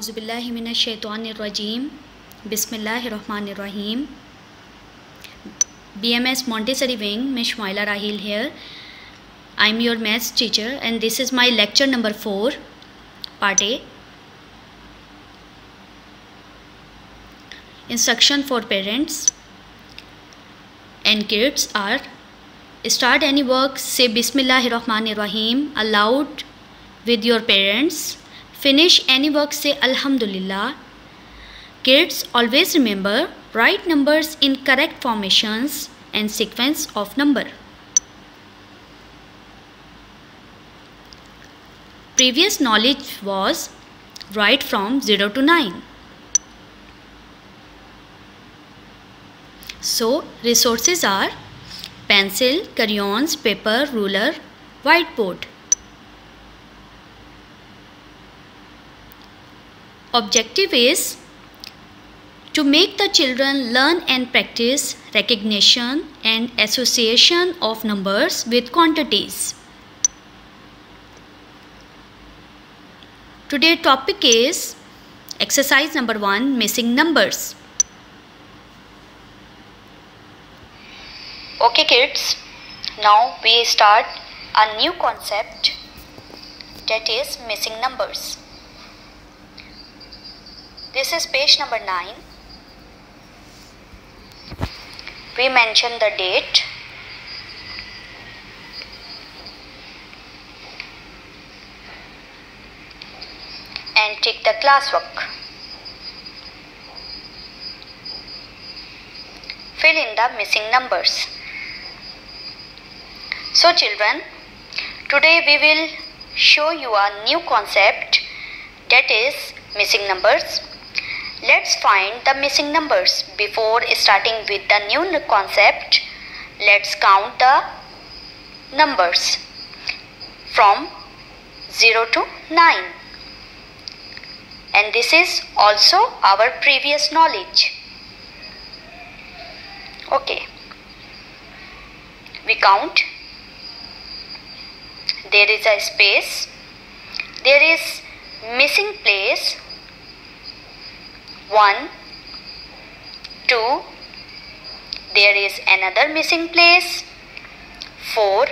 अज़बिल्लिमिनशैतवानरजीम बिसमीम B M S Montessori wing में Shumaila Raheel here I am your maths teacher and this is my lecture number four part A instruction for parents and kids are start any work say bismillahirrahmanirrahim aloud with your parents. Finish any work say alhamdulillah. Kids always remember write numbers in correct formations and sequence of number. Previous knowledge was write from 0 to 9 so resources are pencil crayons paper ruler whiteboard objective is to make the children learn and practice recognition and association of numbers with quantities. Today topic is exercise number 1 missing numbers. Okay kids, now we start a new concept that is missing numbers. This is page number 9 we mention the date. And take the classwork. Fill in the missing numbers so children today we will show you a new concept that is missing numbers Let's find the missing numbers. Before starting with the new concept, let's count the numbers from 0 to 9. And this is also our previous knowledge. Okay. We count. There is a space. There is missing place. 1 2 there is another missing place. 4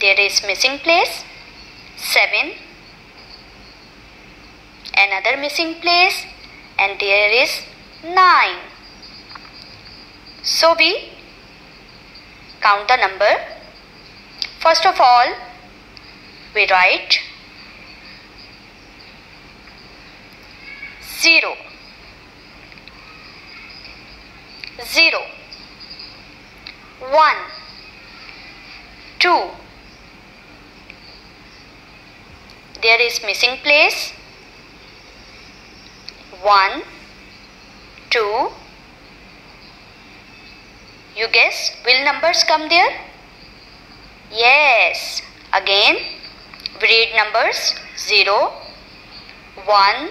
there is missing place. 7 another missing place. And there is 9 so we count the number. First of all we write zero. Zero. One. Two. There is missing place. One. Two you guess will numbers come there yes again we read numbers zero one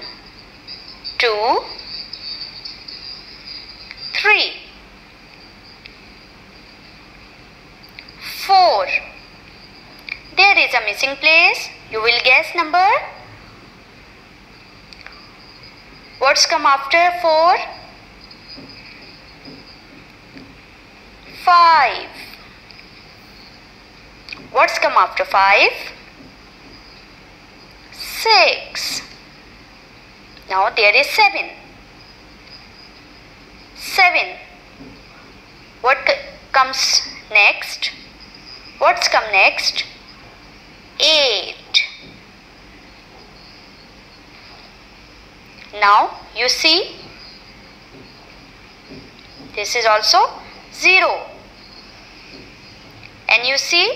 two, three, four. There is a missing place. You will guess number. What's come after four? Five. What's come after five? Six. Now there is 7. 7. What comes next? What's come next? 8. Now you see this is also 0. And you see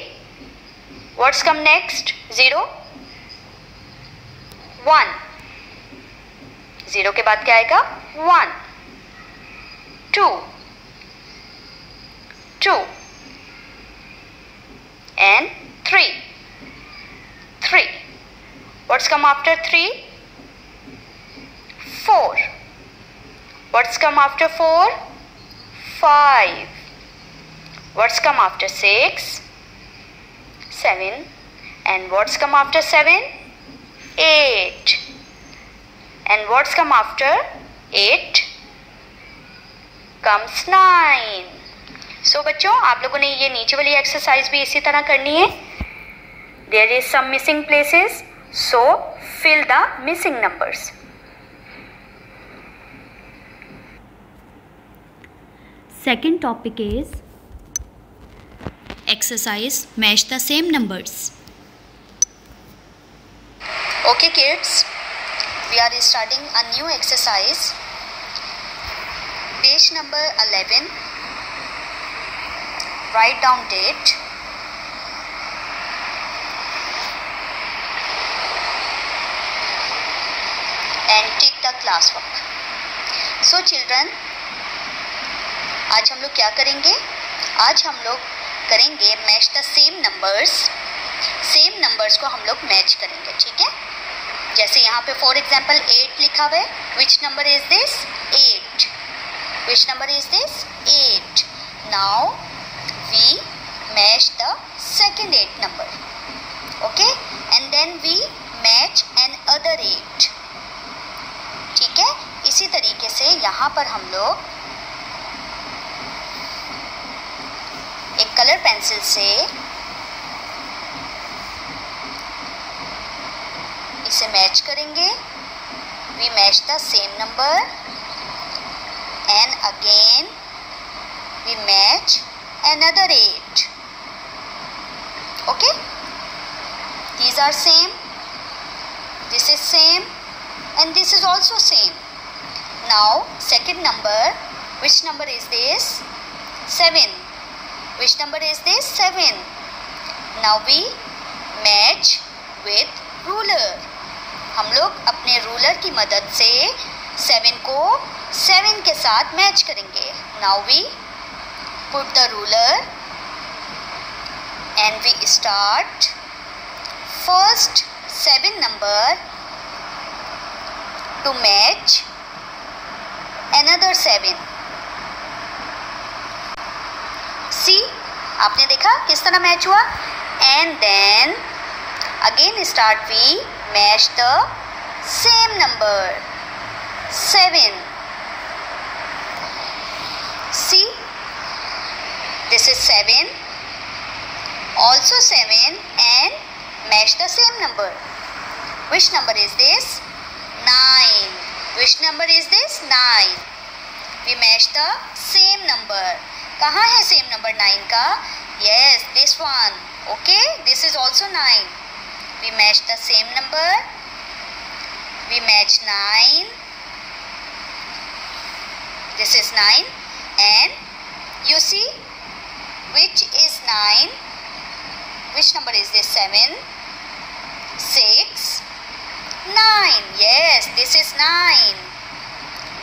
what's come next? 0. 1. Zero के बाद क्या आएगा one two to and three three What's come after 3? 4. What's come after 4? 5. What's come after 6? 7. And what's come after 7? 8. And what's come after 8? Comes 9. So so, बच्चों आप लोगों ने ये नीचे वाली एक्सरसाइज भी इसी तरह करनी है there is some missing places so fill the missing numbers Second topic is exercise match the same numbers. Okay kids, we are starting a new exercise. Page number 11. Write down date. And take the classwork. So children, आज हम लोग क्या करेंगे आज हम लोग करेंगे match the same numbers same numbers को हम लोग मैच करेंगे, ठीक है? जैसे यहाँ पे फॉर एग्ज़ाम्पल एट लिखा हुआ है which number is this eight which number is this eight now we match the second eight number okay and then we match another eight ठीक है? इसी तरीके से यहाँ पर हम लोग एक कलर पेंसिल से इसे मैच करेंगे। We match the same number and again we match another eight okay these are same this is same and this is also same now second number which number is this seventh which number is this 7 now we match with ruler हम लोग अपने ruler की मदद से seven को seven के साथ match करेंगे now we put the ruler and we start first 7 number to match another 7 see आपने देखा किस तरह मैच हुआ? And then again start we match the same number seven see this is seven also seven and match the same number which number is this nine which number is this nine we match the same number कहाँ है same number nine का? Yes this one okay this is also nine we match the same number we match nine this is nine and you see which is nine which number is this seven six nine yes this is nine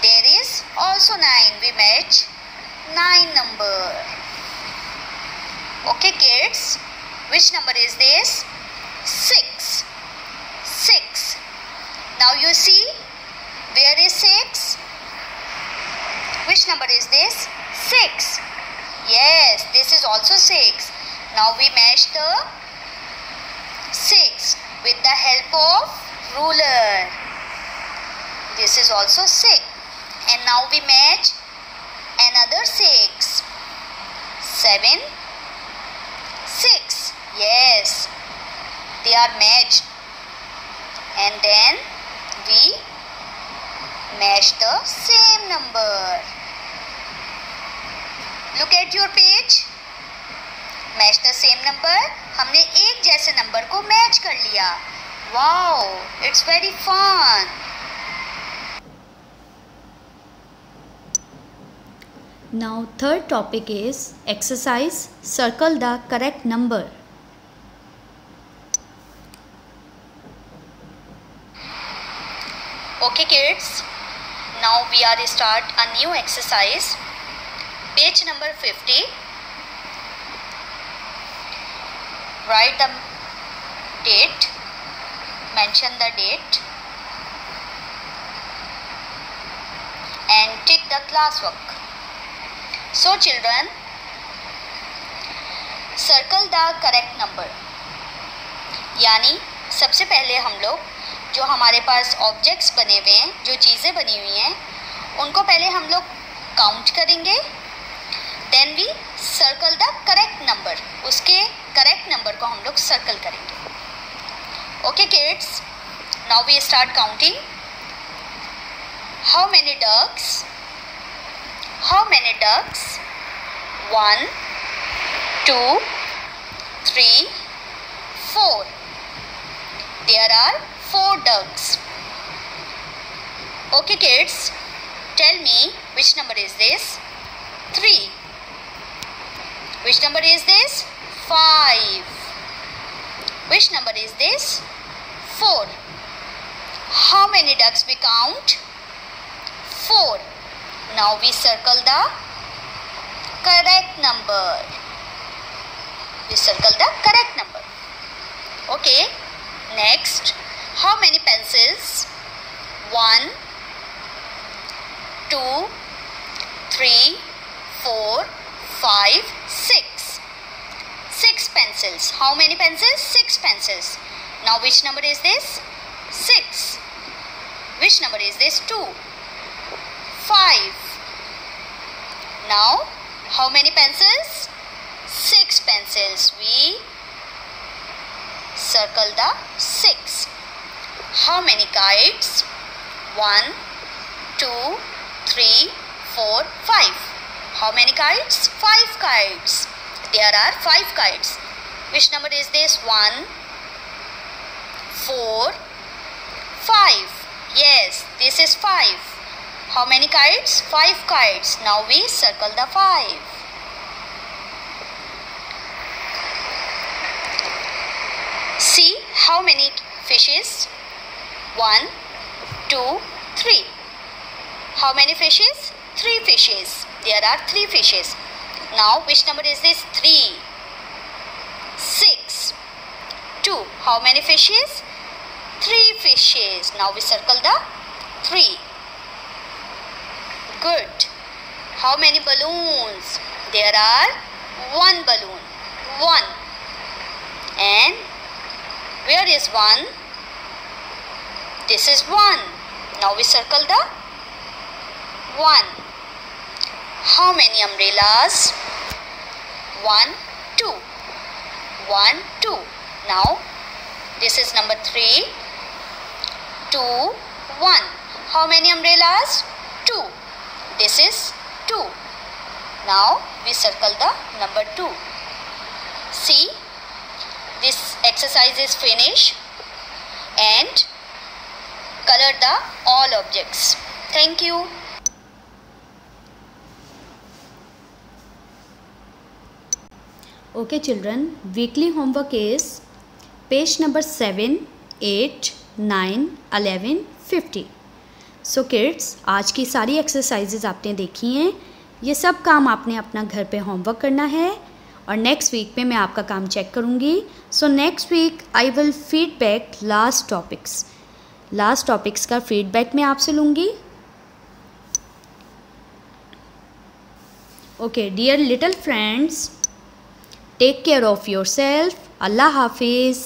there is also nine we match 9 number okay kids which number is this 6 6 now you see where is 6 which number is this? 6. Yes, this is also 6. Now we match the 6 with the help of ruler. This is also 6. And now we match another 6. 7. 6. Yes, they are matched. And then we match the same number. Look at your page. Match the same number. हमने एक जैसे number को match कर लिया wow it's very fun Now third topic is exercise circle the correct number. Okay kids, now we are start a new exercise. Page number 50. Write the date, mention the date and tick the classwork. So children, circle the correct number. यानी सबसे पहले हम लोग जो हमारे पास objects बने हुए हैं जो चीज़ें बनी हुई हैं उनको पहले हम लोग काउंट करेंगे. Then we circle the correct number उसके करेक्ट नंबर को हम लोग सर्कल करेंगे. Okay kids now we start counting how many ducks How many ducks? One, two, three, four. There are four ducks. Okay, kids, tell me which number is this? Three. Which number is this? Five. Which number is this? Four. How many ducks we count? Four now we circle the correct number we circle the correct number okay Next, how many pencils? One, two, three, four, five, six. Six pencils. How many pencils? Six pencils. Now, which number is this? Six. Which number is this? Two. Five. Now, how many pencils? Six pencils. We circle the 6. How many kites? 1, 2, 3, 4, 5. How many kites? 5 kites. There are 5 kites. Which number is this? One, four, five. Yes, this is 5. How many kites? 5 kites. Now we circle the 5. See how many fishes? One, two, three. How many fishes? Three fishes. There are three fishes. Now, which number is this? Three. Six. Two. How many fishes? Three fishes. Now we circle the three. Good. How many balloons? There are one balloon. One. And where is 1? This is 1. Now we circle the 1. How many umbrellas? 1, 2. 1, 2. Now this is number 3. 2, 1. How many umbrellas? 2. This is 2. Now we circle the number 2. See this exercise is finished and color the all objects thank you Okay, children, weekly homework is page number 7, 8, 9, 11, 50. So so kids आज की सारी exercises आपने देखी हैं। ये सब काम आपने अपना घर पे होमवर्क करना है और नेक्स्ट वीक में मैं आपका काम चेक करूँगी। So next week I will feedback last topics last topics का फीडबैक मैं आपसे लूँगी। Okay dear little friends take care of yourself अल्लाह हाफिज़।